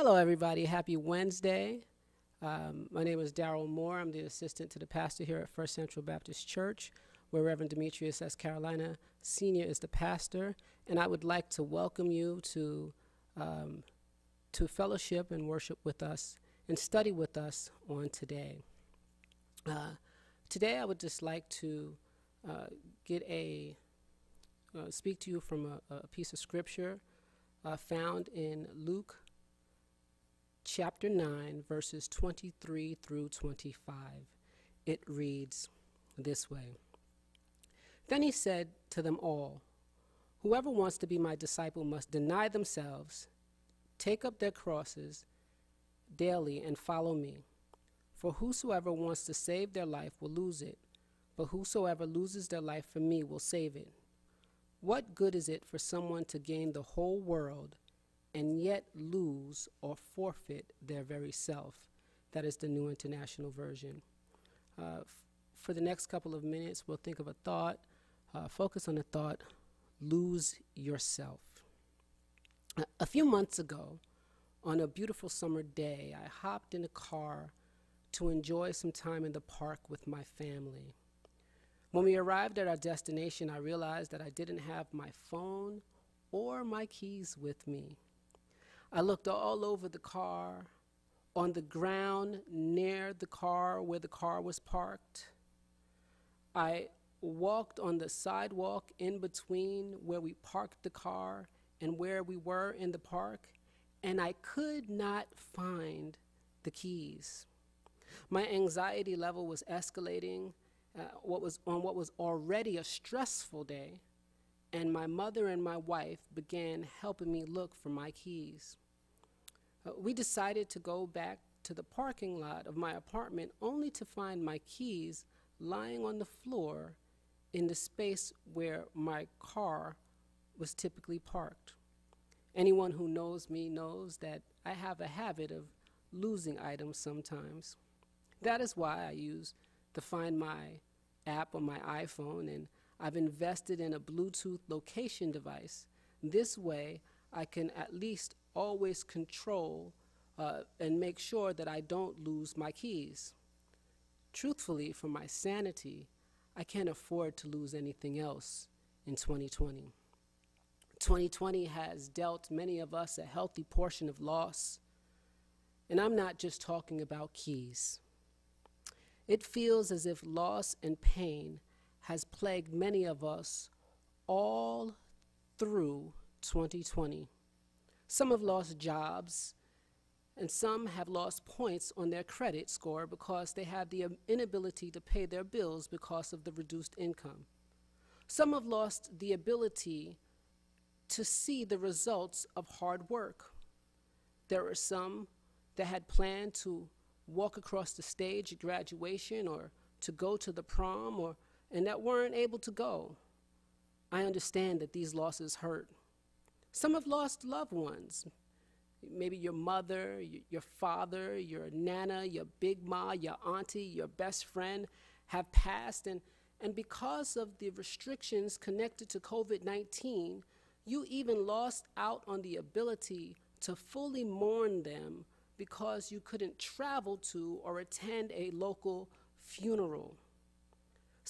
Hello, everybody. Happy Wednesday. Um, my name is Daryl Moore. I'm the assistant to the pastor here at First Central Baptist Church, where Reverend Demetrius S. Carolina Sr. is the pastor. And I would like to welcome you to, um, to fellowship and worship with us and study with us on today. Uh, today, I would just like to uh, get a uh, speak to you from a, a piece of scripture uh, found in Luke chapter 9, verses 23 through 25. It reads this way Then he said to them all, Whoever wants to be my disciple must deny themselves, take up their crosses daily, and follow me. For whosoever wants to save their life will lose it, but whosoever loses their life for me will save it. What good is it for someone to gain the whole world? And yet lose or forfeit their very self. That is the New International Version. Uh, for the next couple of minutes, we'll think of a thought, uh, focus on the thought, lose yourself. Uh, a few months ago, on a beautiful summer day, I hopped in a car to enjoy some time in the park with my family. When we arrived at our destination, I realized that I didn't have my phone or my keys with me. I looked all over the car, on the ground near the car where the car was parked. I walked on the sidewalk in between where we parked the car and where we were in the park, and I could not find the keys. My anxiety level was escalating uh, what was on what was already a stressful day and my mother and my wife began helping me look for my keys. Uh, we decided to go back to the parking lot of my apartment only to find my keys lying on the floor in the space where my car was typically parked. Anyone who knows me knows that I have a habit of losing items sometimes. That is why I use the Find My app on my iPhone and I've invested in a Bluetooth location device. This way, I can at least always control uh, and make sure that I don't lose my keys. Truthfully, for my sanity, I can't afford to lose anything else in 2020. 2020 has dealt many of us a healthy portion of loss, and I'm not just talking about keys. It feels as if loss and pain has plagued many of us all through 2020. Some have lost jobs, and some have lost points on their credit score because they have the inability to pay their bills because of the reduced income. Some have lost the ability to see the results of hard work. There are some that had planned to walk across the stage at graduation or to go to the prom or and that weren't able to go. I understand that these losses hurt. Some have lost loved ones. Maybe your mother, your father, your nana, your big ma, your auntie, your best friend have passed. And, and because of the restrictions connected to COVID 19, you even lost out on the ability to fully mourn them because you couldn't travel to or attend a local funeral.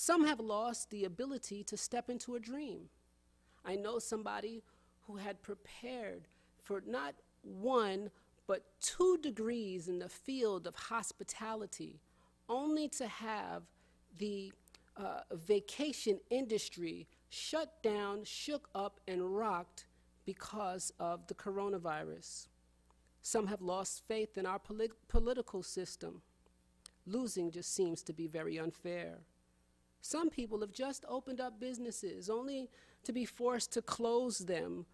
Some have lost the ability to step into a dream. I know somebody who had prepared for not one, but two degrees in the field of hospitality, only to have the uh, vacation industry shut down, shook up, and rocked because of the coronavirus. Some have lost faith in our polit political system. Losing just seems to be very unfair. Some people have just opened up businesses only to be forced to close them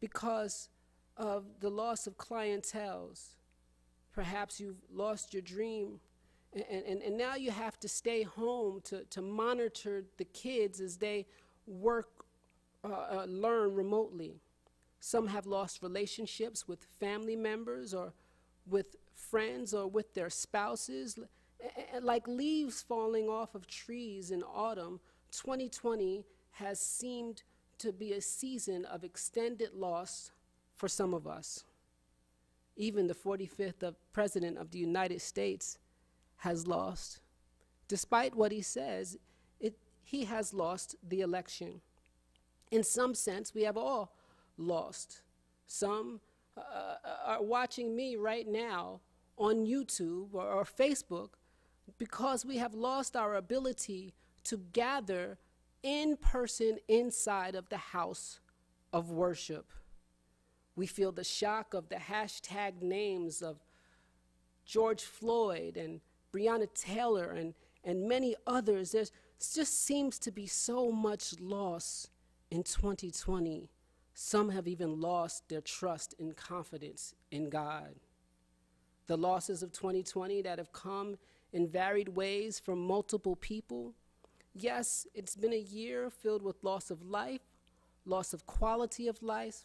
because of the loss of clientels. Perhaps you've lost your dream, and, and, and now you have to stay home to, to monitor the kids as they work, uh, uh, learn remotely. Some have lost relationships with family members or with friends or with their spouses like leaves falling off of trees in autumn, 2020 has seemed to be a season of extended loss for some of us. even the 45th of President of the United States has lost. Despite what he says, it, he has lost the election. In some sense, we have all lost. Some uh, uh are watching me right now on YouTube or, or Facebook because we have lost our ability to gather in person inside of the house of worship. We feel the shock of the hashtag names of George Floyd and Breonna Taylor and, and many others. There just seems to be so much loss in 2020. Some have even lost their trust and confidence in God. The losses of 2020 that have come in varied ways from multiple people. Yes, it's been a year filled with loss of life, loss of quality of life,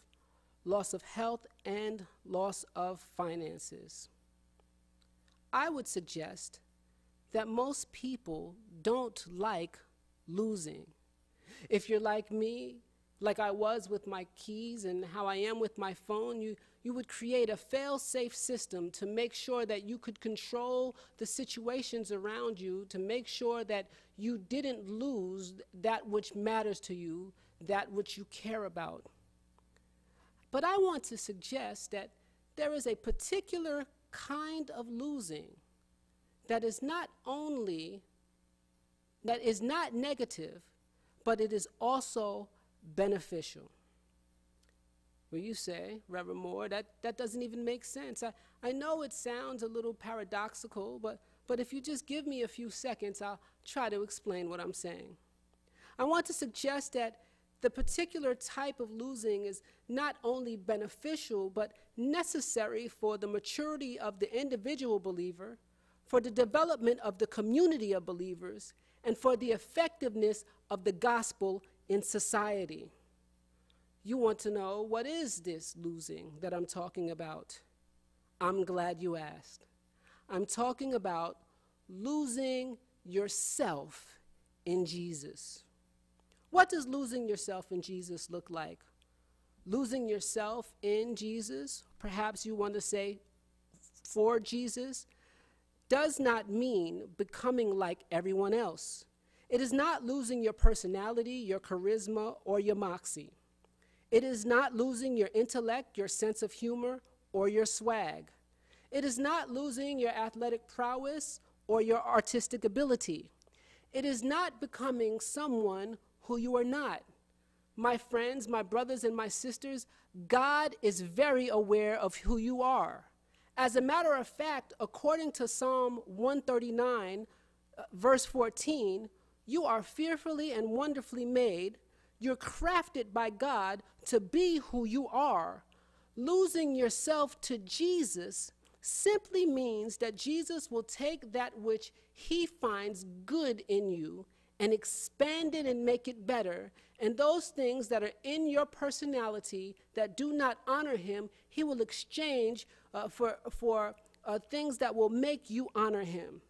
loss of health, and loss of finances. I would suggest that most people don't like losing. If you're like me, like I was with my keys and how I am with my phone, you, you would create a fail safe system to make sure that you could control the situations around you, to make sure that you didn't lose that which matters to you, that which you care about. But I want to suggest that there is a particular kind of losing that is not only that is not negative, but it is also beneficial. Well, you say, Reverend Moore, that, that doesn't even make sense. I, I know it sounds a little paradoxical, but, but if you just give me a few seconds, I'll try to explain what I'm saying. I want to suggest that the particular type of losing is not only beneficial, but necessary for the maturity of the individual believer, for the development of the community of believers, and for the effectiveness of the gospel in society. You want to know what is this losing that I'm talking about? I'm glad you asked. I'm talking about losing yourself in Jesus. What does losing yourself in Jesus look like? Losing yourself in Jesus, perhaps you want to say for Jesus, does not mean becoming like everyone else. It is not losing your personality, your charisma, or your moxie. It is not losing your intellect, your sense of humor, or your swag. It is not losing your athletic prowess or your artistic ability. It is not becoming someone who you are not. My friends, my brothers, and my sisters, God is very aware of who you are. As a matter of fact, according to Psalm 139, uh, verse 14, you are fearfully and wonderfully made. You're crafted by God to be who you are. Losing yourself to Jesus simply means that Jesus will take that which he finds good in you and expand it and make it better. And those things that are in your personality that do not honor him, he will exchange uh, for, for uh, things that will make you honor him.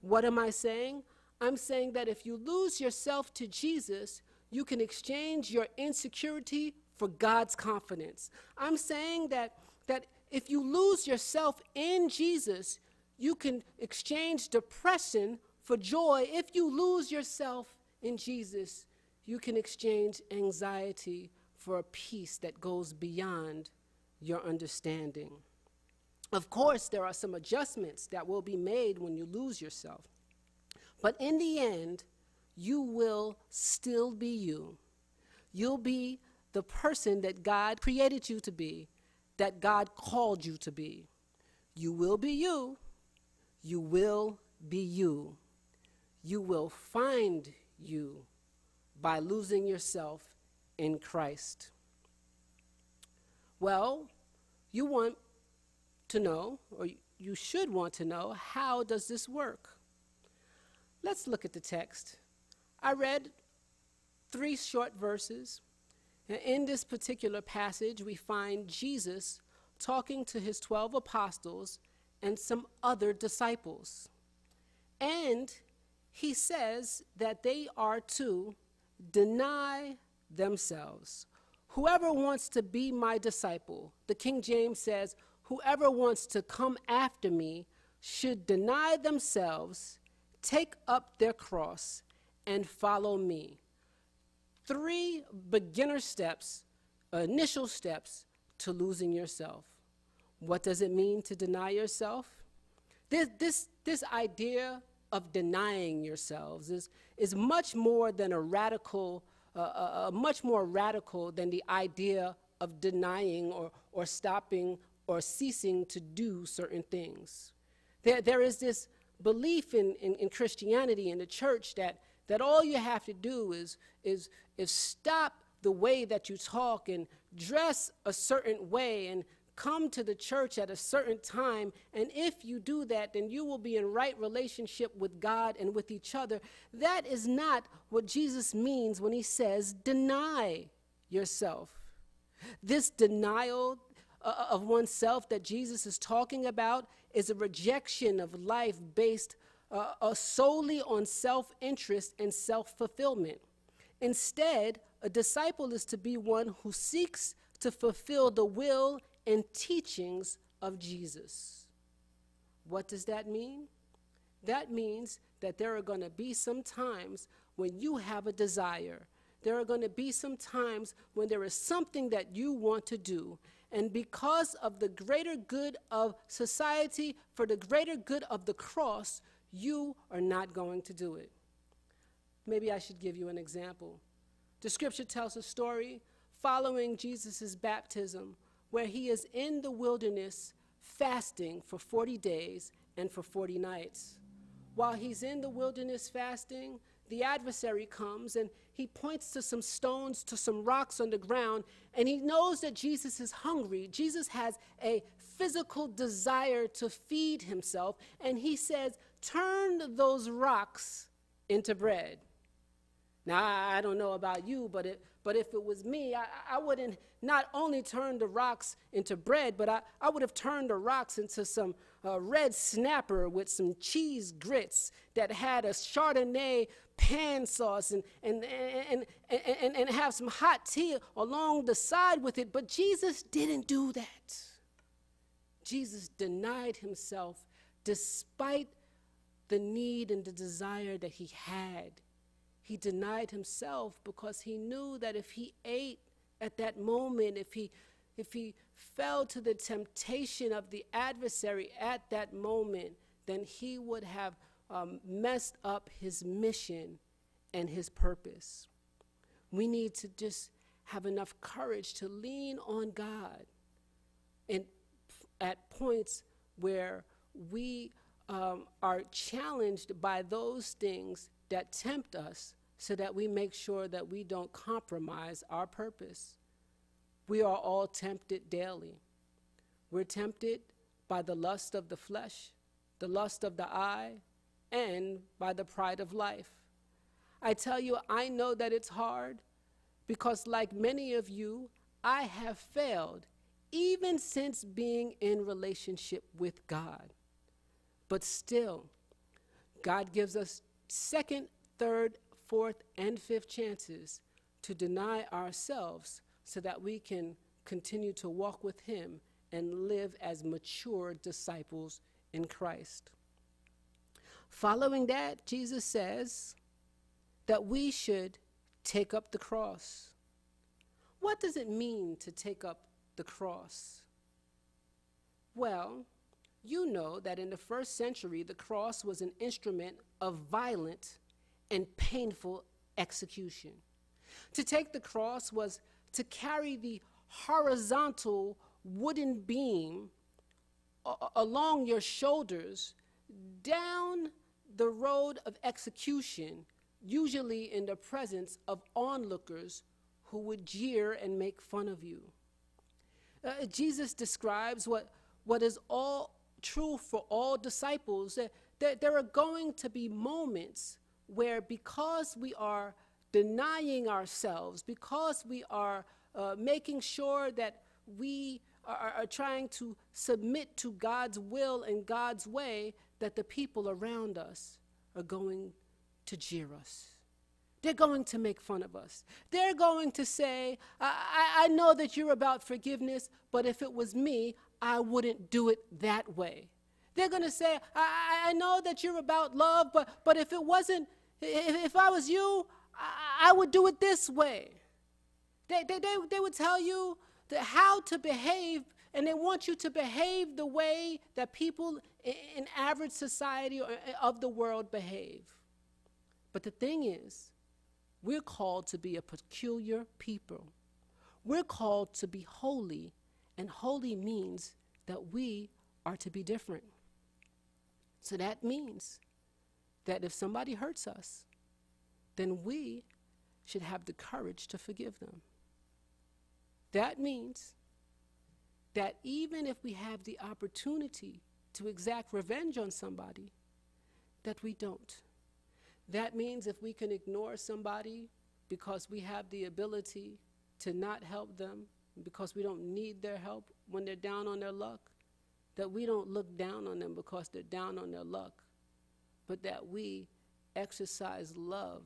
What am I saying? I'm saying that if you lose yourself to Jesus, you can exchange your insecurity for God's confidence. I'm saying that, that if you lose yourself in Jesus, you can exchange depression for joy. If you lose yourself in Jesus, you can exchange anxiety for a peace that goes beyond your understanding. Of course, there are some adjustments that will be made when you lose yourself. But in the end, you will still be you. You'll be the person that God created you to be, that God called you to be. You will be you. You will be you. You will find you by losing yourself in Christ. Well, you want to know, or you should want to know, how does this work? Let's look at the text. I read three short verses. And in this particular passage, we find Jesus talking to his 12 apostles and some other disciples. And he says that they are to deny themselves. Whoever wants to be my disciple, the King James says, whoever wants to come after me should deny themselves, take up their cross, and follow me. Three beginner steps, initial steps to losing yourself. What does it mean to deny yourself? This, this, this idea of denying yourselves is, is much more than a radical, uh, uh, uh, much more radical than the idea of denying or, or stopping or ceasing to do certain things. There, there is this belief in, in, in Christianity, in the church, that, that all you have to do is, is, is stop the way that you talk and dress a certain way and come to the church at a certain time, and if you do that, then you will be in right relationship with God and with each other. That is not what Jesus means when he says, deny yourself. This denial uh, of oneself that Jesus is talking about is a rejection of life based uh, uh, solely on self interest and self fulfillment. Instead, a disciple is to be one who seeks to fulfill the will and teachings of Jesus. What does that mean? That means that there are going to be some times when you have a desire. There are going to be some times when there is something that you want to do. And because of the greater good of society, for the greater good of the cross, you are not going to do it. Maybe I should give you an example. The scripture tells a story following Jesus' baptism where he is in the wilderness fasting for 40 days and for 40 nights. While he's in the wilderness fasting, the adversary comes and he points to some stones, to some rocks on the ground, and he knows that Jesus is hungry. Jesus has a physical desire to feed himself, and he says, Turn those rocks into bread. Now, I don't know about you, but it, but if it was me, I, I wouldn't not only turn the rocks into bread, but I, I would have turned the rocks into some uh, red snapper with some cheese grits that had a Chardonnay pan sauce and, and, and, and, and, and have some hot tea along the side with it. But Jesus didn't do that. Jesus denied himself despite the need and the desire that he had he denied himself because he knew that if he ate at that moment, if he, if he fell to the temptation of the adversary at that moment, then he would have um, messed up his mission and his purpose. We need to just have enough courage to lean on God and at points where we um, are challenged by those things that tempt us so that we make sure that we don't compromise our purpose. We are all tempted daily. We're tempted by the lust of the flesh, the lust of the eye, and by the pride of life. I tell you, I know that it's hard because, like many of you, I have failed even since being in relationship with God. But still, God gives us second, third, fourth, and fifth chances to deny ourselves so that we can continue to walk with Him and live as mature disciples in Christ. Following that, Jesus says that we should take up the cross. What does it mean to take up the cross? Well, you know that in the first century, the cross was an instrument of violent and painful execution. To take the cross was to carry the horizontal wooden beam along your shoulders down the road of execution, usually in the presence of onlookers who would jeer and make fun of you. Uh, Jesus describes what, what is all true for all disciples that, that there are going to be moments where because we are denying ourselves, because we are uh, making sure that we are, are trying to submit to God's will and God's way, that the people around us are going to jeer us. They're going to make fun of us. They're going to say, I, I, I know that you're about forgiveness, but if it was me, I wouldn't do it that way. They're going to say, I, I know that you're about love, but, but if it wasn't, if, if I was you, I, I would do it this way. They, they, they, they would tell you the how to behave, and they want you to behave the way that people in, in average society or, eh, of the world behave. But the thing is, we're called to be a peculiar people. We're called to be holy, and holy means that we are to be different. So that means that if somebody hurts us, then we should have the courage to forgive them. That means that even if we have the opportunity to exact revenge on somebody, that we don't. That means if we can ignore somebody because we have the ability to not help them, because we don't need their help when they're down on their luck, that we don't look down on them because they're down on their luck, but that we exercise love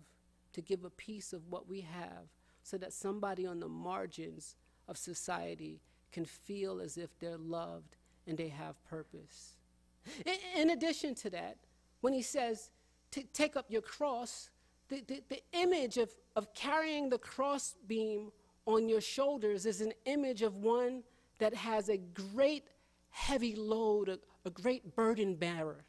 to give a piece of what we have so that somebody on the margins of society can feel as if they're loved and they have purpose. In, in addition to that, when he says, take up your cross, the, the, the image of, of carrying the cross beam on your shoulders is an image of one that has a great heavy load, a, a great burden bearer.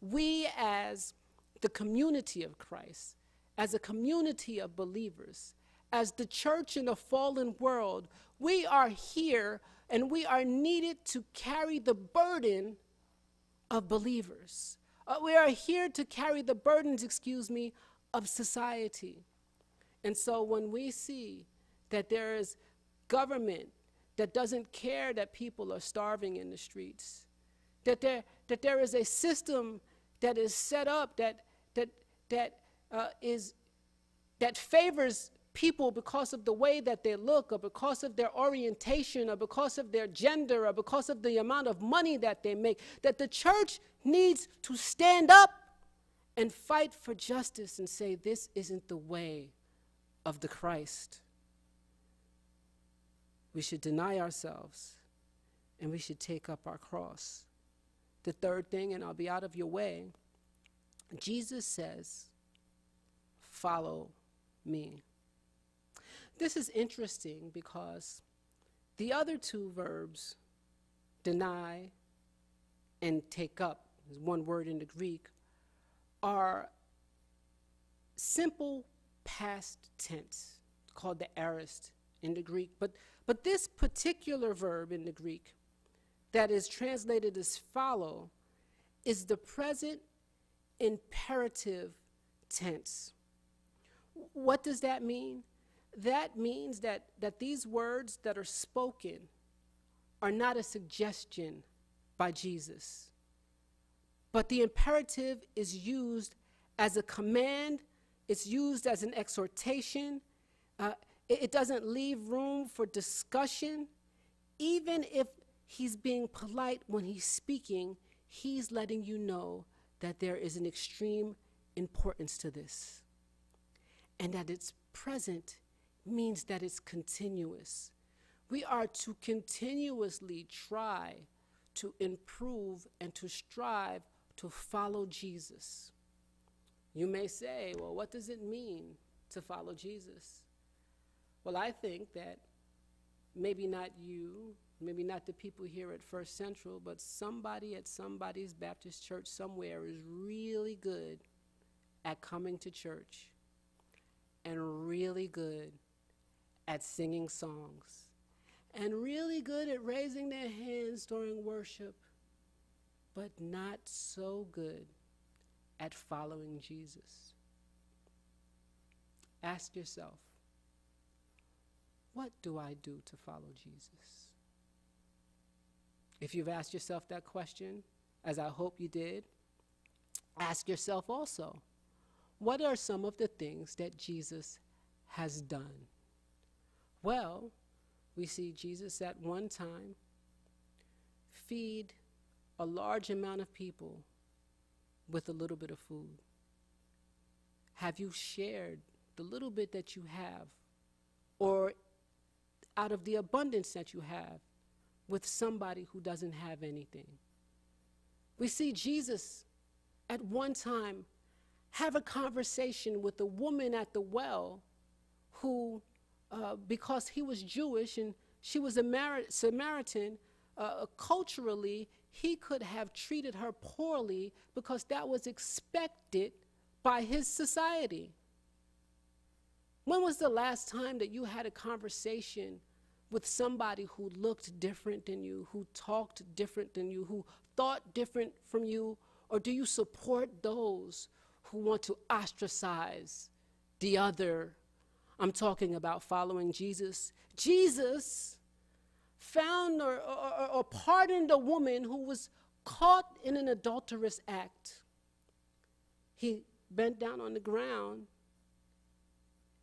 We, as the community of Christ, as a community of believers, as the church in a fallen world, we are here and we are needed to carry the burden of believers. Uh, we are here to carry the burdens, excuse me, of society. And so when we see that there is government that doesn't care that people are starving in the streets, that there, that there is a system that is set up that, that, that, uh, is, that favors people because of the way that they look or because of their orientation or because of their gender or because of the amount of money that they make, that the church needs to stand up and fight for justice and say, this isn't the way of the Christ. We should deny ourselves and we should take up our cross. The third thing, and I'll be out of your way, Jesus says, Follow me. This is interesting because the other two verbs, deny and take up, is one word in the Greek, are simple past tense called the aorist in the Greek. But, but this particular verb in the Greek that is translated as follow is the present imperative tense. What does that mean? that means that, that these words that are spoken are not a suggestion by Jesus, but the imperative is used as a command, it's used as an exhortation. Uh, it, doesn't leave room for discussion. Even if he's being polite when he's speaking, he's letting you know that there is an extreme importance to this and that it's present means that it's continuous. We are to continuously try to improve and to strive to follow Jesus. You may say, well, what does it mean to follow Jesus? Well, I think that maybe not you, maybe not the people here at First Central, but somebody at somebody's Baptist church somewhere is really good at coming to church and really good at singing songs and really good at raising their hands during worship, but not so good at following Jesus. Ask yourself, what do I do to follow Jesus? If you've asked yourself that question, as I hope you did, ask yourself also, what are some of the things that Jesus has done? Well, we see Jesus at one time feed a large amount of people with a little bit of food. Have you shared the little bit that you have, or out of the abundance that you have, with somebody who doesn't have anything. We see Jesus at one time have a conversation with a woman at the well who, uh, because he was Jewish and she was a Mar- Samaritan, uh, culturally, he could have treated her poorly because that was expected by his society. When was the last time that you had a conversation with somebody who looked different than you, who talked different than you, who thought different from you? Or do you support those who want to ostracize the other? I'm talking about following Jesus. Jesus found or, or, or pardoned a woman who was caught in an adulterous act. He bent down on the ground.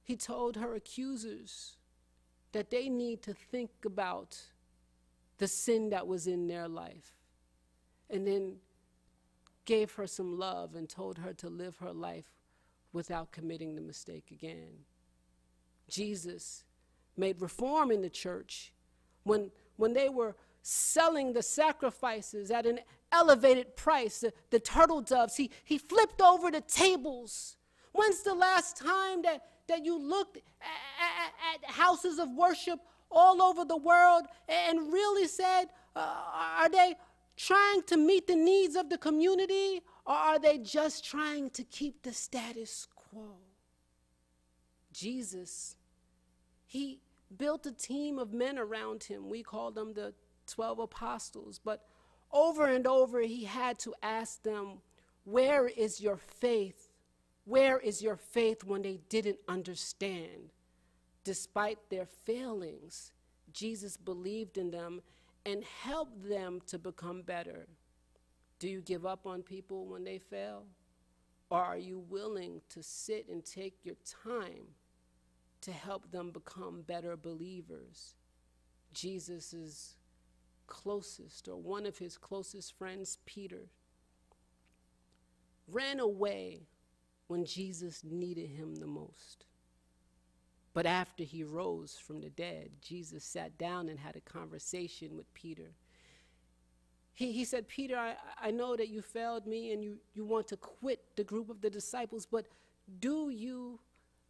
He told her accusers that they need to think about the sin that was in their life. And then gave her some love and told her to live her life without committing the mistake again. Jesus made reform in the church when, when they were selling the sacrifices at an elevated price, the, the turtle doves, he, he flipped over the tables. When's the last time that, that you looked at, at, at houses of worship all over the world and really said, uh, are they trying to meet the needs of the community or are they just trying to keep the status quo? Jesus, he built a team of men around him. We call them the 12 apostles. But over and over, he had to ask them, Where is your faith? Where is your faith when they didn't understand? Despite their failings, Jesus believed in them and helped them to become better. Do you give up on people when they fail? Or are you willing to sit and take your time to help them become better believers? Jesus' closest, or one of his closest friends, Peter, ran away when Jesus needed him the most. But after he rose from the dead, Jesus sat down and had a conversation with Peter. He, he said, Peter, I, I know that you failed me and you, you want to quit the group of the disciples, but do you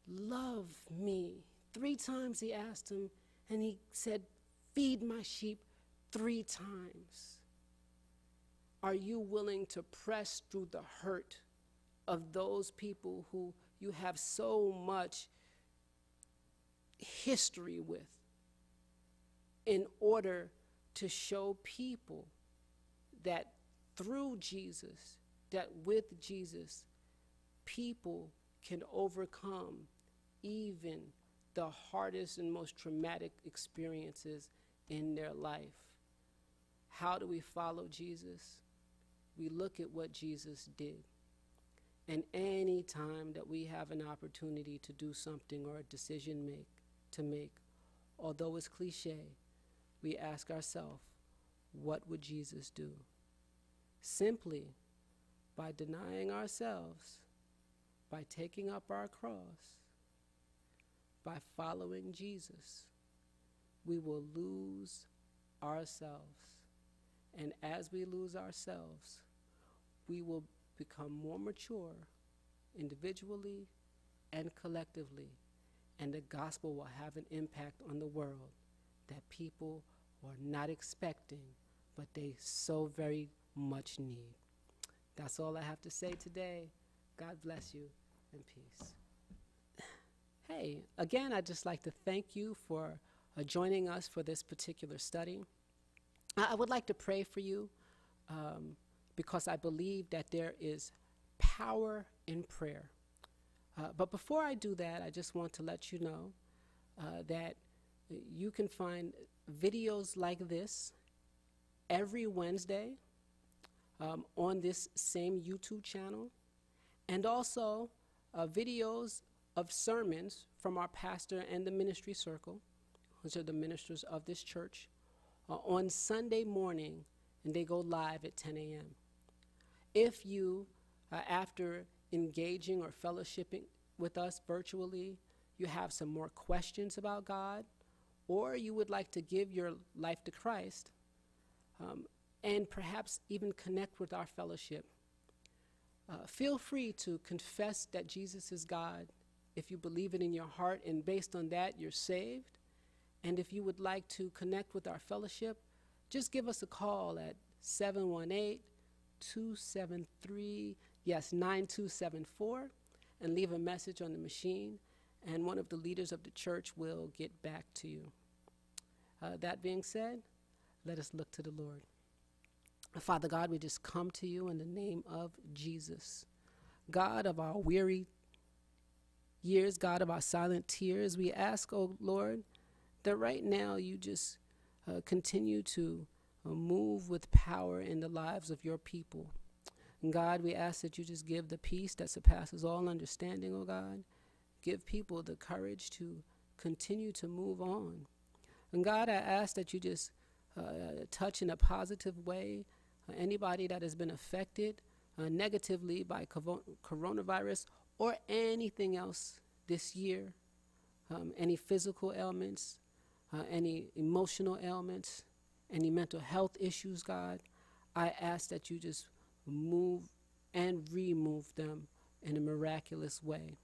love me? Three times he asked him, and he said, Feed my sheep three times. Are you willing to press through the hurt of those people who you have so much history with in order to show people that through Jesus, that with Jesus, people can overcome even the hardest and most traumatic experiences in their life. How do we follow Jesus? We look at what Jesus did. And any time that we have an opportunity to do something or a decision make, to make, although it's cliche, we ask ourselves, what would Jesus do? Simply by denying ourselves, by taking up our cross, by following Jesus, we will lose ourselves. And as we lose ourselves, we will become more mature individually and collectively and the gospel will have an impact on the world that people are not expecting, but they so very much need. That's all I have to say today. God bless you and peace. Hey, again, I'd just like to thank you for uh, joining us for this particular study. I, I would like to pray for you um, because I believe that there is power in prayer. Uh, but before I do that, I just want to let you know uh, that you can find videos like this every Wednesday um, on this same YouTube channel, and also uh, videos of sermons from our pastor and the ministry circle, which are the ministers of this church, uh, on Sunday morning, and they go live at 10 a.m. If you, uh, after engaging or fellowshipping with us virtually, you have some more questions about God, or you would like to give your life to Christ, um, and perhaps even connect with our fellowship. Uh, feel free to confess that Jesus is God if you believe it in your heart, and based on that, you're saved. And if you would like to connect with our fellowship, just give us a call at 718 273, yes, 9274, and leave a message on the machine, and one of the leaders of the church will get back to you. Uh, that being said, let us look to the Lord. Father God, we just come to you in the name of Jesus. God of our weary years, God of our silent tears, we ask, oh Lord, that right now you just uh, continue to move with power in the lives of your people. And God, we ask that you just give the peace that surpasses all understanding, oh God. Give people the courage to continue to move on. And God, I ask that you just uh, touch in a positive way uh, anybody that has been affected uh, negatively by coronavirus or anything else this year, um, any physical ailments, uh, any emotional ailments, any mental health issues, God, I ask that you just move and remove them in a miraculous way.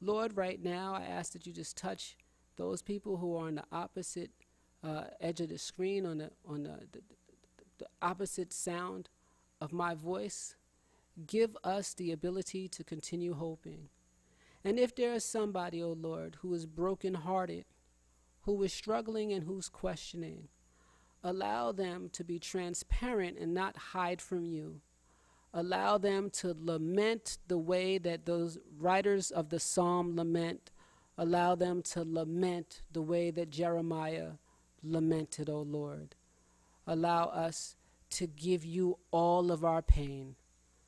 Lord, right now, I ask that you just touch those people who are on the opposite uh, edge of the screen, on the on the, the, the opposite sound of my voice. Give us the ability to continue hoping. And if there is somebody, O oh Lord, who is brokenhearted, who is struggling and who's questioning, allow them to be transparent and not hide from you. Allow them to lament the way that those writers of the psalm lament. Allow them to lament the way that Jeremiah lamented, O oh Lord. Allow us to give you all of our pain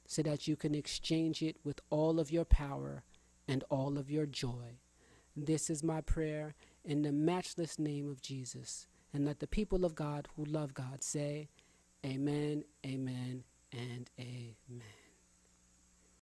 so that you can exchange it with all of your power and all of your joy. This is my prayer in the matchless name of Jesus. And let the people of God who love God say, Amen, Amen, and Amen.